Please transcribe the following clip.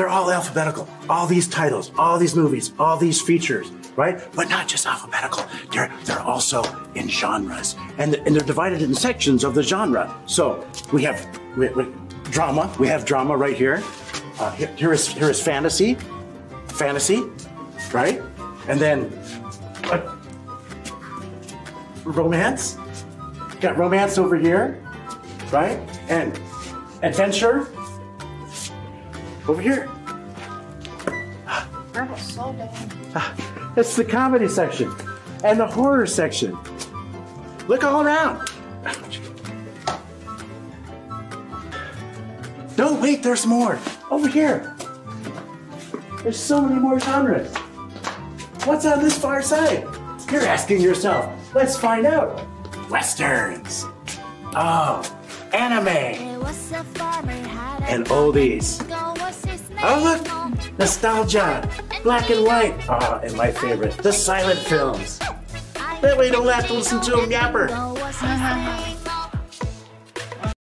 they're all alphabetical. All these titles, all these movies, all these features, right? But not just alphabetical. They're they're also in genres, and and they're divided in sections of the genre. So we have we, we, drama. We have drama right here. Uh, here, here is here is fantasy, fantasy, right? And then what? Romance. Got romance over here, right? And adventure over here. Grandpa. That's the comedy section and the horror section. Look all around. No, wait, there's more. Over here. There's so many more genres. What's on this far side? You're asking yourself. Let's find out. Westerns. Oh, anime. And oldies. Oh, look. Nostalgia. Black and white. Oh, and my favorite, the silent films. That way you don't have to listen to them yapper.